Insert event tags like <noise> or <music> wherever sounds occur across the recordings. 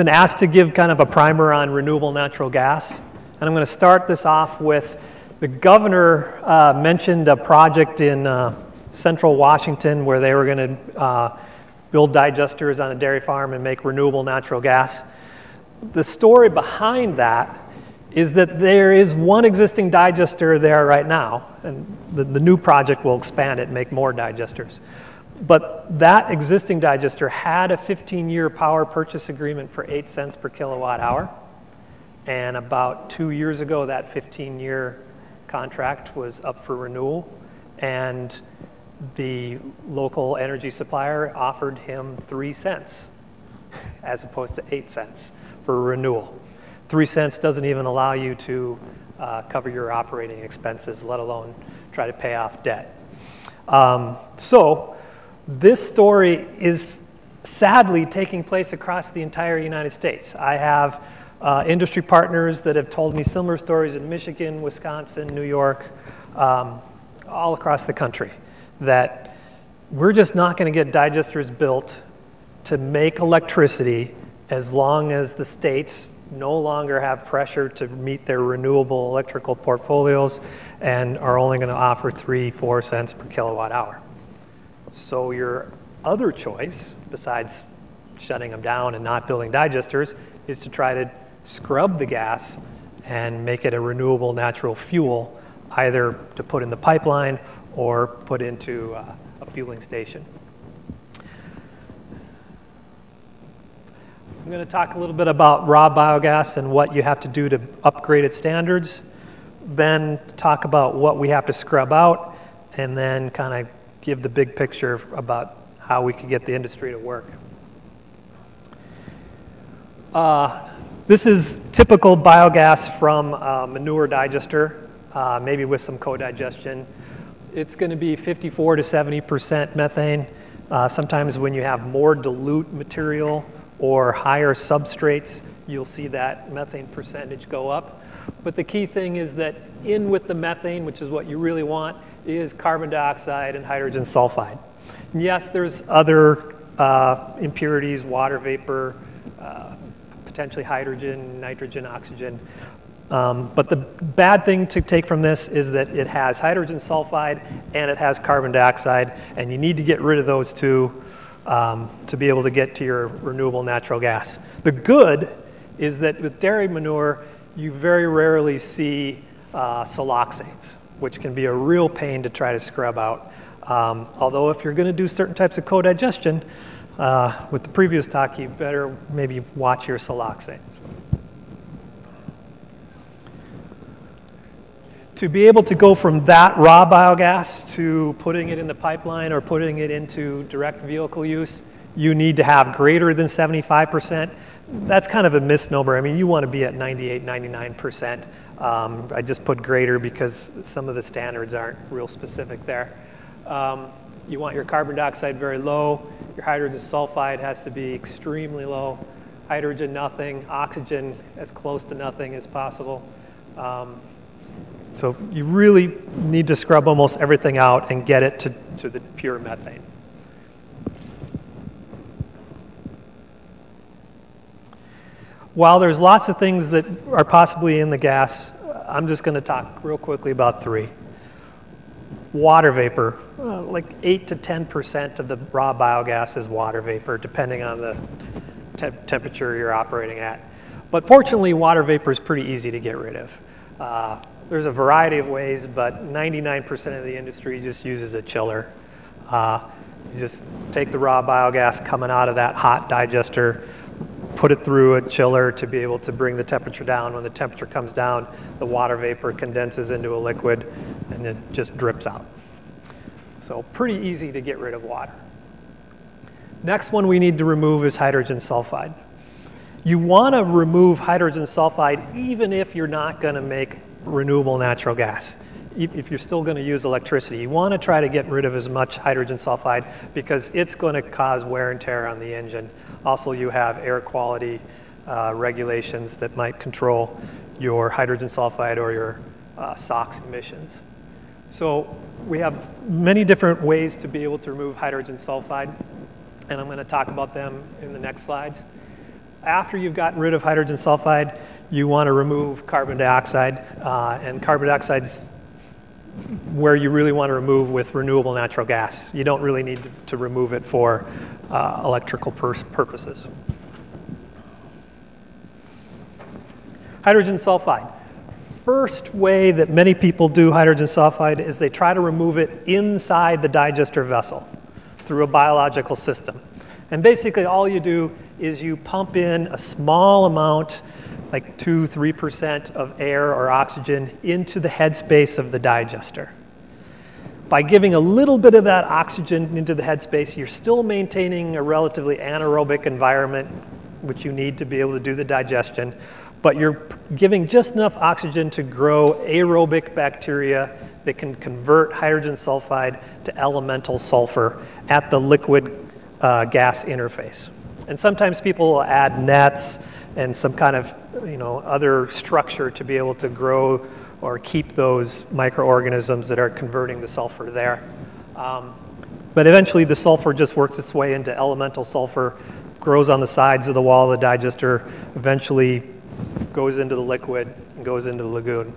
been asked to give kind of a primer on renewable natural gas. And I'm going to start this off with the governor uh, mentioned a project in uh, central Washington where they were going to uh, build digesters on a dairy farm and make renewable natural gas. The story behind that is that there is one existing digester there right now, and the, the new project will expand it and make more digesters. But that existing digester had a 15-year power purchase agreement for 8 cents per kilowatt hour. And about two years ago, that 15-year contract was up for renewal. And the local energy supplier offered him 3 cents as opposed to 8 cents for renewal. 3 cents doesn't even allow you to uh, cover your operating expenses, let alone try to pay off debt. Um, so this story is sadly taking place across the entire United States. I have uh, industry partners that have told me similar stories in Michigan, Wisconsin, New York, um, all across the country, that we're just not going to get digesters built to make electricity as long as the states no longer have pressure to meet their renewable electrical portfolios and are only going to offer three, four cents per kilowatt hour. So your other choice, besides shutting them down and not building digesters, is to try to scrub the gas and make it a renewable natural fuel, either to put in the pipeline or put into uh, a fueling station. I'm going to talk a little bit about raw biogas and what you have to do to upgrade its standards, then talk about what we have to scrub out, and then kind of give the big picture about how we could get the industry to work. Uh, this is typical biogas from a manure digester, uh, maybe with some co-digestion. It's going to be 54 to 70% methane. Uh, sometimes when you have more dilute material or higher substrates, you'll see that methane percentage go up. But the key thing is that in with the methane, which is what you really want, is carbon dioxide and hydrogen sulfide. And yes, there's other uh, impurities, water vapor, uh, potentially hydrogen, nitrogen, oxygen. Um, but the bad thing to take from this is that it has hydrogen sulfide and it has carbon dioxide, and you need to get rid of those two um, to be able to get to your renewable natural gas. The good is that with dairy manure, you very rarely see uh, siloxanes which can be a real pain to try to scrub out. Um, although if you're going to do certain types of co-digestion, uh, with the previous talk, you better maybe watch your siloxanes. To be able to go from that raw biogas to putting it in the pipeline or putting it into direct vehicle use, you need to have greater than 75%. That's kind of a misnomer. I mean, you want to be at 98, 99%. Um, I just put greater because some of the standards aren't real specific there. Um, you want your carbon dioxide very low. Your hydrogen sulfide has to be extremely low. Hydrogen, nothing. Oxygen, as close to nothing as possible. Um, so you really need to scrub almost everything out and get it to, to the pure methane. While there's lots of things that are possibly in the gas, I'm just going to talk real quickly about three. Water vapor, uh, like 8 to 10% of the raw biogas is water vapor, depending on the te temperature you're operating at. But fortunately, water vapor is pretty easy to get rid of. Uh, there's a variety of ways, but 99% of the industry just uses a chiller. Uh, you just take the raw biogas coming out of that hot digester, put it through a chiller to be able to bring the temperature down. When the temperature comes down, the water vapor condenses into a liquid and it just drips out. So pretty easy to get rid of water. Next one we need to remove is hydrogen sulfide. You want to remove hydrogen sulfide even if you're not going to make renewable natural gas. If you're still going to use electricity, you want to try to get rid of as much hydrogen sulfide because it's going to cause wear and tear on the engine also, you have air quality uh, regulations that might control your hydrogen sulfide or your uh, SOx emissions. So we have many different ways to be able to remove hydrogen sulfide, and I'm going to talk about them in the next slides. after you've gotten rid of hydrogen sulfide, you want to remove carbon dioxide, uh, and carbon dioxide is where you really want to remove with renewable natural gas. You don't really need to, to remove it for uh, electrical purposes. Hydrogen sulfide. First way that many people do hydrogen sulfide is they try to remove it inside the digester vessel through a biological system. And basically all you do is you pump in a small amount, like 2 3% of air or oxygen, into the headspace of the digester. By giving a little bit of that oxygen into the headspace, you're still maintaining a relatively anaerobic environment, which you need to be able to do the digestion, but you're giving just enough oxygen to grow aerobic bacteria that can convert hydrogen sulfide to elemental sulfur at the liquid uh, gas interface. And sometimes people will add nets and some kind of you know, other structure to be able to grow or keep those microorganisms that are converting the sulfur there. Um, but eventually the sulfur just works its way into elemental sulfur, grows on the sides of the wall of the digester, eventually goes into the liquid and goes into the lagoon.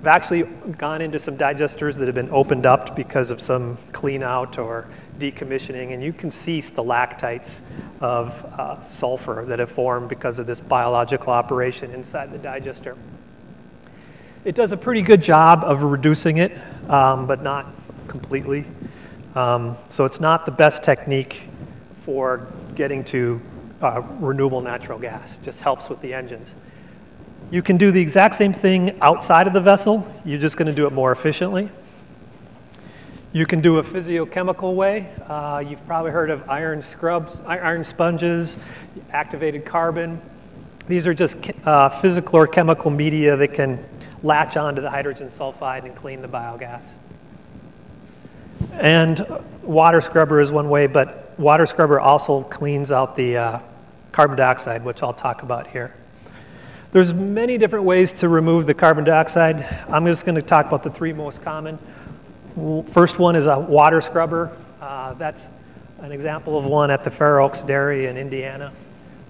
I've actually gone into some digesters that have been opened up because of some clean out or decommissioning, and you can see stalactites of uh, sulfur that have formed because of this biological operation inside the digester. It does a pretty good job of reducing it, um, but not completely. Um, so it's not the best technique for getting to uh, renewable natural gas. It just helps with the engines. You can do the exact same thing outside of the vessel. You're just going to do it more efficiently. You can do a physiochemical way. Uh, you've probably heard of iron scrubs, iron sponges, activated carbon. These are just uh, physical or chemical media that can latch onto the hydrogen sulfide and clean the biogas. And water scrubber is one way, but water scrubber also cleans out the uh, carbon dioxide, which I'll talk about here. There's many different ways to remove the carbon dioxide. I'm just going to talk about the three most common. First one is a water scrubber. Uh, that's an example of one at the Fair Oaks Dairy in Indiana.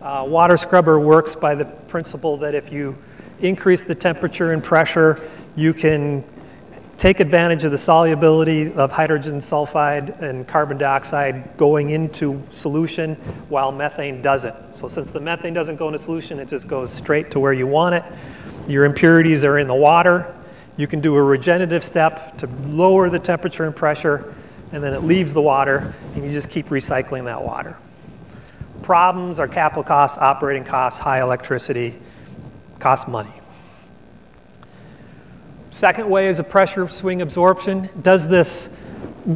Uh, water scrubber works by the principle that if you increase the temperature and pressure, you can take advantage of the solubility of hydrogen sulfide and carbon dioxide going into solution while methane doesn't. So since the methane doesn't go into solution, it just goes straight to where you want it. Your impurities are in the water. You can do a regenerative step to lower the temperature and pressure, and then it leaves the water, and you just keep recycling that water. Problems are capital costs, operating costs, high electricity, cost money. Second way is a pressure swing absorption. Does this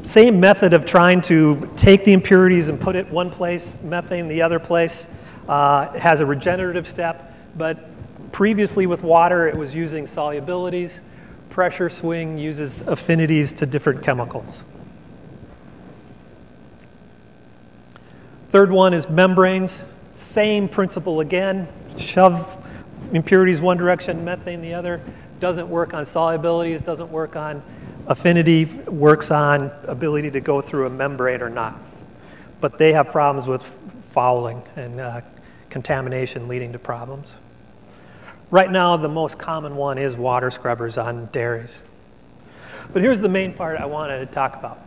same method of trying to take the impurities and put it one place, methane the other place, uh, has a regenerative step, but previously with water it was using solubilities pressure swing uses affinities to different chemicals. Third one is membranes. Same principle again. Shove impurities one direction, methane the other. Doesn't work on solubilities, doesn't work on affinity, works on ability to go through a membrane or not. But they have problems with fouling and uh, contamination leading to problems. Right now, the most common one is water scrubbers on dairies. But here's the main part I wanted to talk about.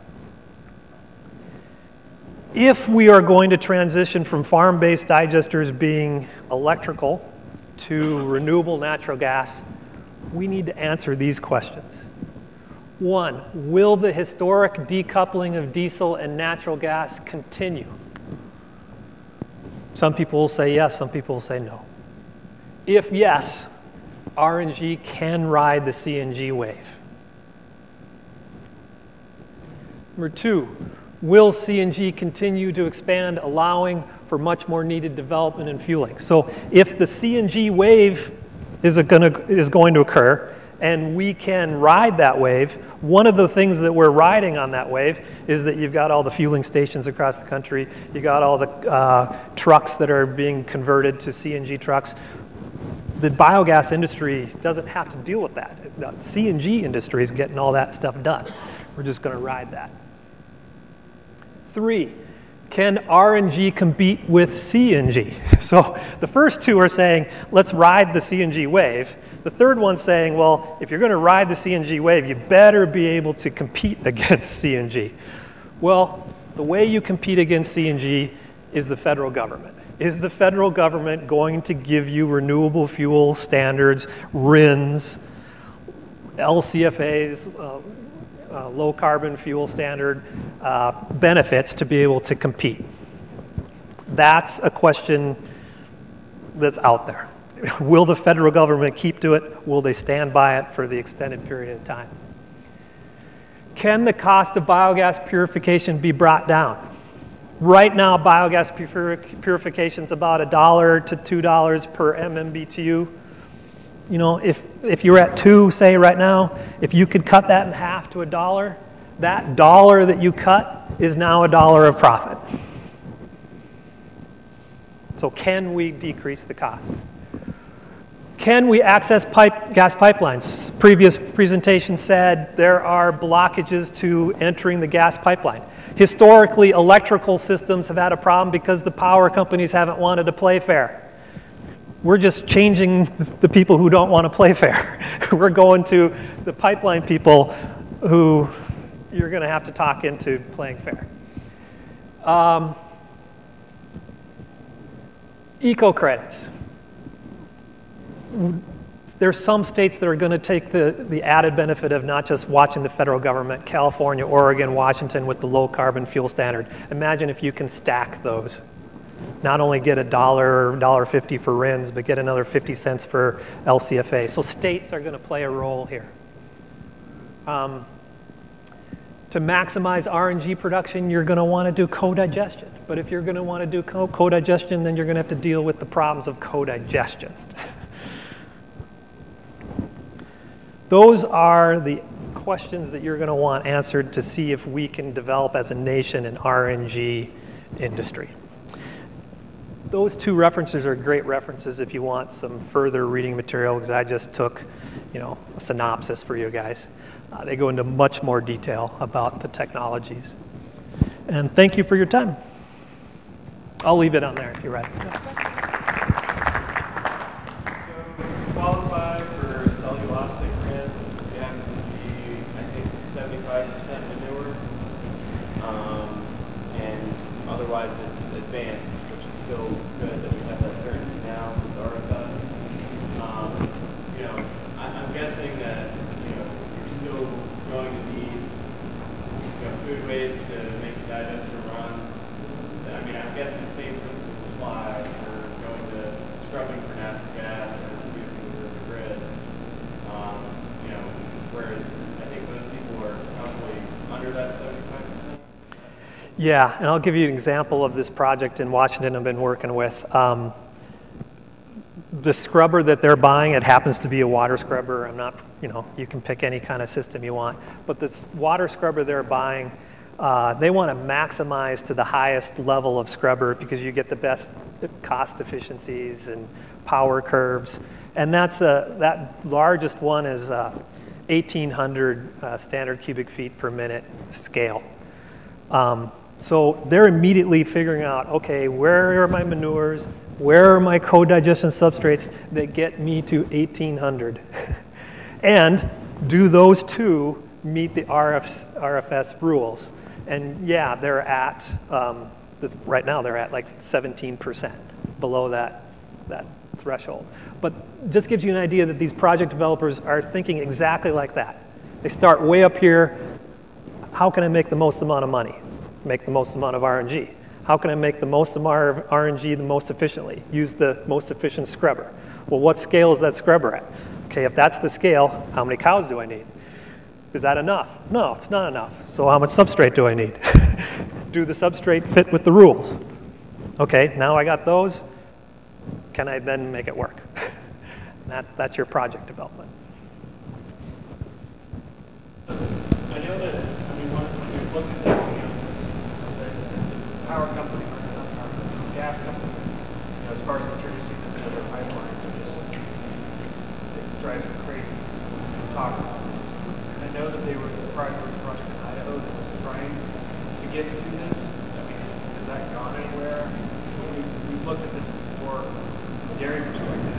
If we are going to transition from farm-based digesters being electrical to renewable natural gas, we need to answer these questions. One, will the historic decoupling of diesel and natural gas continue? Some people will say yes, some people will say no. If yes, RNG can ride the CNG wave. Number two, will CNG continue to expand, allowing for much more needed development and fueling? So if the CNG wave is, gonna, is going to occur, and we can ride that wave. One of the things that we're riding on that wave is that you've got all the fueling stations across the country, you got all the uh, trucks that are being converted to CNG trucks the biogas industry doesn't have to deal with that. The CNG industry is getting all that stuff done. We're just going to ride that. Three, Can RNG compete with CNG? <laughs> So the first two are saying, let's ride the CNG wave. The third one's saying, well, if you're going to ride the CNG wave, you better be able to compete <laughs> against CNG. Well, the way you compete against CNG is the federal government. Is the federal government going to give you renewable fuel standards, RINs, LCFAs, uh, uh, low carbon fuel standard uh, benefits to be able to compete? That's a question that's out there. <laughs> Will the federal government keep to it? Will they stand by it for the extended period of time? Can the cost of biogas purification be brought down? Right now, biogas purification is about a dollar to two dollars per MMBTU. You know, if, if you're at two, say right now, if you could cut that in half to a dollar, that dollar that you cut is now a dollar of profit. So can we decrease the cost? Can we access pipe, gas pipelines? Previous presentation said there are blockages to entering the gas pipeline. Historically, electrical systems have had a problem because the power companies haven't wanted to play fair. We're just changing <laughs> the people who don't want to play fair. <laughs> We're going to the pipeline people who you're going to have to talk into playing fair. Um, eco credits. There's some states that are going to take the, the added benefit of not just watching the federal government, California, Oregon, Washington with the low carbon fuel standard. Imagine if you can stack those. Not only get a dollar dollar fifty for RINs, but get another 50 cents for LCFA. So states are going to play a role here. Um, to maximize RNG production, you're going to want to do co-digestion. But if you're going to want to do co-digestion, then you're going to have to deal with the problems of co-digestion. Those are the questions that you're going to want answered to see if we can develop as a nation an RNG industry. Those two references are great references if you want some further reading material because I just took, you know, a synopsis for you guys. Uh, they go into much more detail about the technologies. And thank you for your time. I'll leave it on there if you're ready. Yeah, and I'll give you an example of this project in Washington I've been working with. Um, the scrubber that they're buying, it happens to be a water scrubber. I'm not, you know, you can pick any kind of system you want. But this water scrubber they're buying, uh, they want to maximize to the highest level of scrubber because you get the best cost efficiencies and power curves. And that's a, that largest one is 1,800 uh, standard cubic feet per minute scale. Um, so they're immediately figuring out, okay, where are my manures? Where are my co-digestion substrates that get me to 1800? <laughs> and do those two meet the RF, RFS rules? And yeah, they're at, um, this, right now they're at like 17% below that, that threshold. But just gives you an idea that these project developers are thinking exactly like that. They start way up here, how can I make the most amount of money? make the most amount of RNG? How can I make the most amount of RNG the most efficiently? Use the most efficient scrubber. Well, what scale is that scrubber at? Okay, if that's the scale, how many cows do I need? Is that enough? No, it's not enough. So how much substrate do I need? <laughs> do the substrate fit with the rules? Okay, now I got those. Can I then make it work? <laughs> that, that's your project development. I know that, I mean, when we looked at this, you uh, know, the power company, gas companies, you know, as far as introducing this into their pipelines, it just it drives me crazy to talk about this. And I know that they were the project project in Idaho that was trying to get to this. I mean, is that dairy perspective,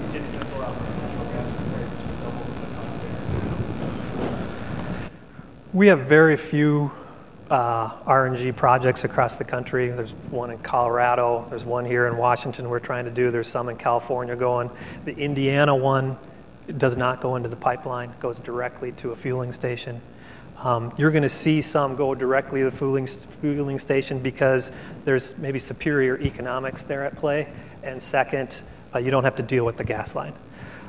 you didn't cancel out the natural gas prices for double the cost there. We have very few uh, RNG projects across the country. There's one in Colorado, there's one here in Washington we're trying to do, there's some in California going. The Indiana one does not go into the pipeline, it goes directly to a fueling station. Um, you're going to see some go directly to the fueling, fueling station because there's maybe superior economics there at play. And second, uh, you don't have to deal with the gas line.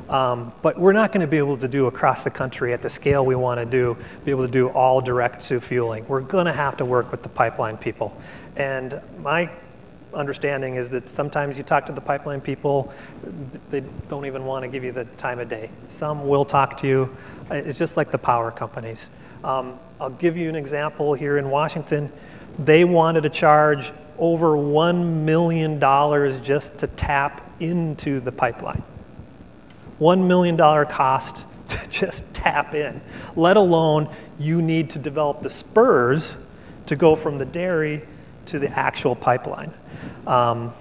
Um, but we're not going to be able to do across the country at the scale we want to do, be able to do all direct to fueling. We're going to have to work with the pipeline people. And my understanding is that sometimes you talk to the pipeline people, they don't even want to give you the time of day. Some will talk to you. It's just like the power companies. Um, I'll give you an example here in Washington. They wanted to charge over $1 million just to tap into the pipeline. $1 million cost <laughs> to just tap in, let alone you need to develop the spurs to go from the dairy to the actual pipeline. Um,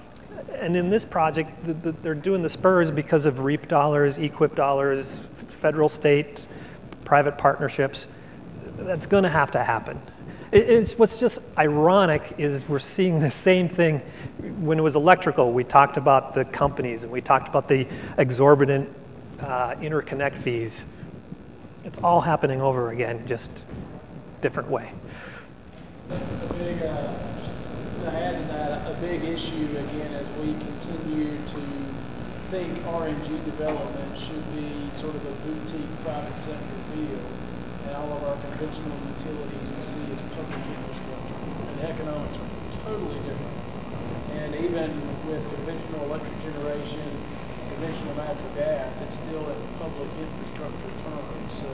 and in this project, the, the, they're doing the spurs because of REAP dollars, EQIP dollars, federal, state, private partnerships. That's going to have to happen. It, it's, what's just ironic is we're seeing the same thing when it was electrical. We talked about the companies and we talked about the exorbitant uh, interconnect fees. It's all happening over again, just different way. A big, uh, to add to that, a big issue again as we continue to think RNG development should be sort of a boutique private sector deal, and all of our conventional utilities we see as public infrastructure, and economics are totally different. And even with conventional electric generation, conventional natural gas, it's still in public infrastructure terms. So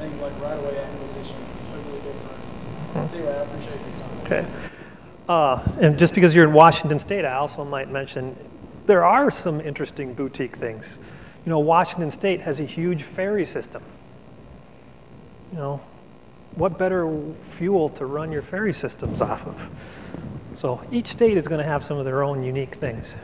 things like right-of-way acquisition, totally different. Anyway, I appreciate your comment. Okay. Uh, and just because you're in Washington State, I also might mention there are some interesting boutique things. You know, Washington State has a huge ferry system. You know, what better fuel to run your ferry systems off of? So each state is going to have some of their own unique things.